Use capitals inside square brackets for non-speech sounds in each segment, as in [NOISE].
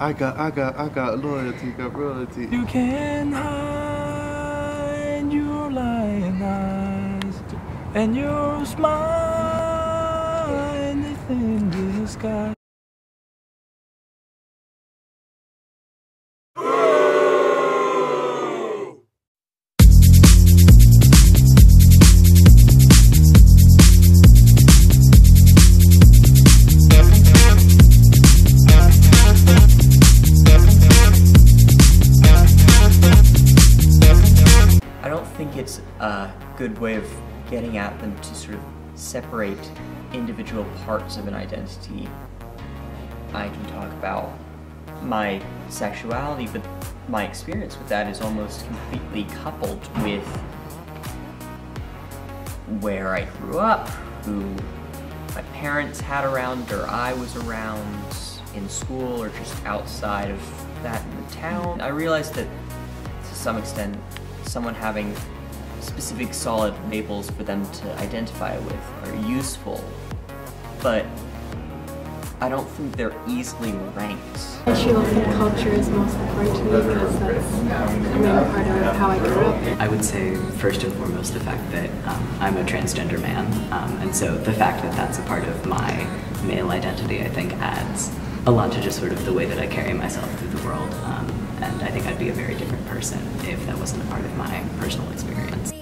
I got, I got, I got loyalty, got royalty. You can hide your lying eyes and your smile anything in the sky. Good way of getting at them to sort of separate individual parts of an identity. I can talk about my sexuality, but my experience with that is almost completely coupled with where I grew up, who my parents had around or I was around in school or just outside of that in the town. I realized that to some extent someone having specific solid labels for them to identify with are useful, but I don't think they're easily ranked. Racial culture is most important to me because that's I mean, part of how I grew up. I would say first and foremost the fact that um, I'm a transgender man, um, and so the fact that that's a part of my male identity, I think, adds a lot to just sort of the way that I carry myself through the world. Um, and I think I'd be a very different person if that wasn't a part of my personal experience.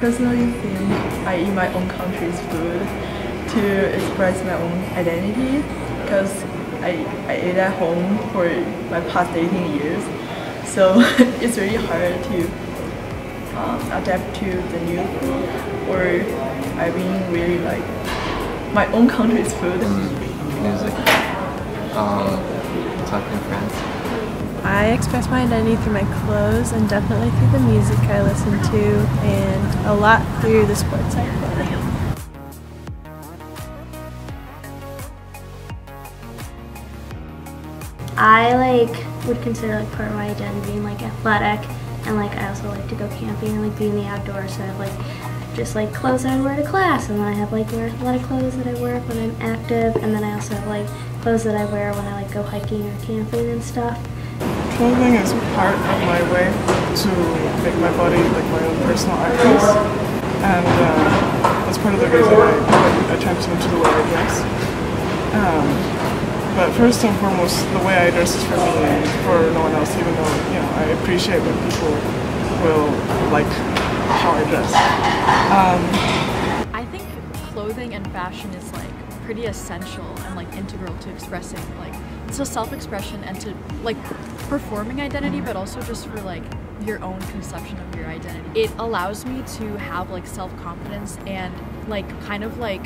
Personally think I eat my own country's food to express my own identity because I, I ate at home for my past 18 years. So [LAUGHS] it's really hard to um, adapt to the new food or I being really like my own country's food. Music. Um, talking friends. I express my identity through my clothes and definitely through the music I listen to and a lot through the sports I play. I like would consider like part of my identity being like athletic and like I also like to go camping and like be in the outdoors so I have like just like clothes that I wear to class and then I have like wear athletic clothes that I wear when I'm active and then I also have like clothes that I wear when I like go hiking or camping and stuff. Clothing is part of my way to make my body like my own personal art piece, and uh, that's part of the reason I, I attempt to the way I dress. Um, but first and foremost, the way I dress is for me and for no one else. Even though you know I appreciate when people will like how I dress. Um, I think clothing and fashion is like pretty essential and like integral to expressing like a self-expression and to like performing identity but also just for like your own conception of your identity. It allows me to have like self-confidence and like kind of like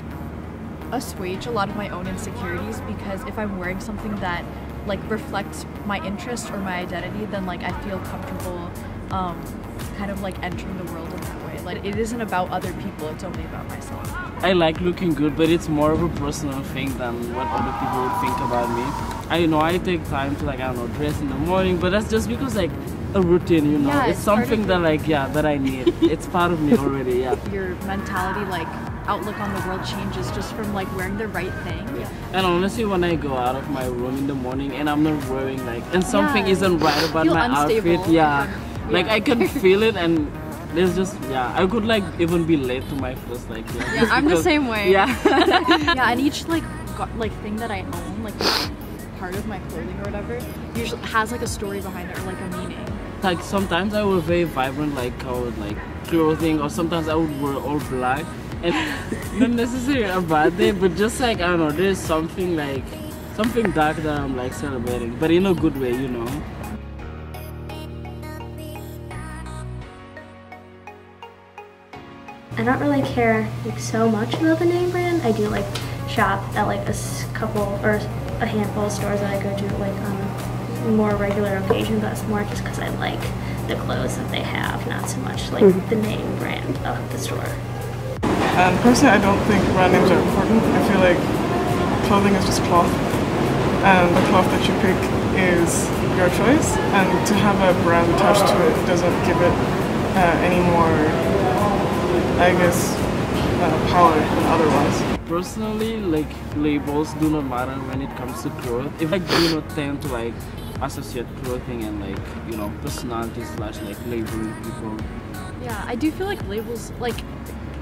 assuage a lot of my own insecurities because if I'm wearing something that like reflects my interest or my identity then like I feel comfortable um, kind of like entering the world in that way. Like it isn't about other people, it's only about myself. I like looking good, but it's more of a personal thing than what other people would think about me. I you know I take time to like I don't know dress in the morning, but that's just because like a routine, you know. Yeah, it's, it's part of something that like yeah that I need. [LAUGHS] it's part of me already. Yeah. Your mentality like outlook on the world changes just from like wearing the right thing. And honestly, when I go out of my room in the morning and I'm not wearing like, and something Yeah. isn't right about Feel my unstable. outfit, yeah, like Yeah. I can feel it and there's just yeah, I could like even be late to my first like yeah. Yeah, I'm the same way. Yeah. [LAUGHS] yeah, and each like got, like thing that I own, like part of my clothing or whatever, usually has like a story behind it or like a meaning. like sometimes I wear very vibrant like colored like clothing or sometimes I would wear all black and [LAUGHS] not necessarily a bad day but just like I don't know there's something like something dark that I'm like celebrating but in a good way you know I don't really care like so much about the name brand. I do like shop at like a couple or a handful of stores that I go to like on a more regular occasion, but it's more just because I like the clothes that they have, not so much like hmm. the name brand of the store. And personally, I don't think brand names are important. I feel like clothing is just cloth, and the cloth that you pick is your choice. And to have a brand attached to it doesn't give it uh, any more, I guess, uh, power than otherwise. Personally, like labels do not matter when it comes to growth. If I do not tend to like associate clothing and like you know personality slash like labeling people. Yeah, I do feel like labels, like,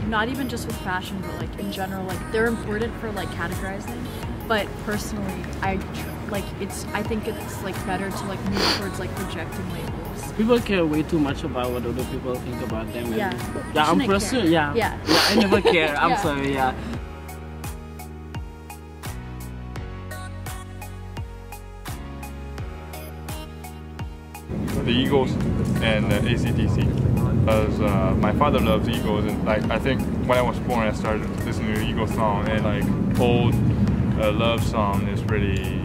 not even just with fashion, but like in general, like they're important for like categorizing. But personally, I tr- like it's. I think it's like better to like move towards like rejecting labels. People care way too much about what other people think about them. and- Yeah. yeah. I'm Shouldn't personally, care. yeah, Yeah. yeah. I never [LAUGHS] care. I'm Yeah. sorry. Yeah. the Eagles and uh, ACDC. Because uh, my father loves Eagles, and like I think when I was born, I started listening to Eagles song, and like old uh, love song is really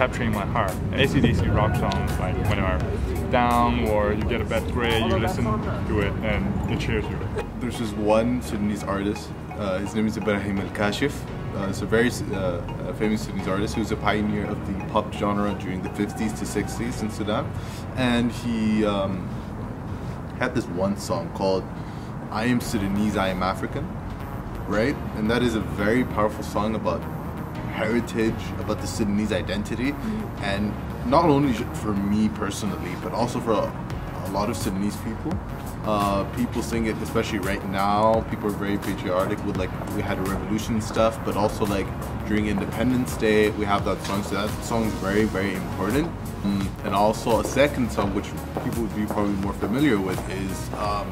capturing my heart. ACDC rock songs, like when you're down or you get a bad grade, you listen to it and it cheers you. There's just one Sudanese artist. Uh, his name is Ibrahim Al Kashif. Uh, he's a very uh, famous Sudanese artist who's a pioneer of the pop genre during the 50s to 60s in Sudan. And he um, had this one song called I Am Sudanese, I Am African, right? And that is a very powerful song about heritage, about the Sudanese identity. And not only for me personally, but also for a, a lot of Sudanese people. Uh, people sing it, especially right now. People are very patriotic with like we had a revolution stuff, but also like during Independence Day we have that song. So that song is very very important. Mm, and also a second song which people would be probably more familiar with is um,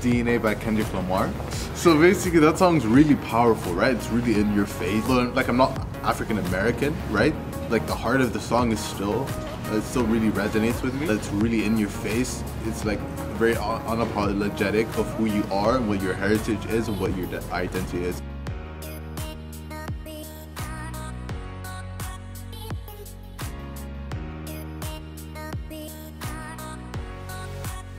DNA by Kendrick Lamar. So basically that song's really powerful, right? It's really in your face. Like I'm not African American, right? Like the heart of the song is still, it still really resonates with me. It's really in your face. It's like very un- unapologetic of who you are and what your heritage is and what your identity is.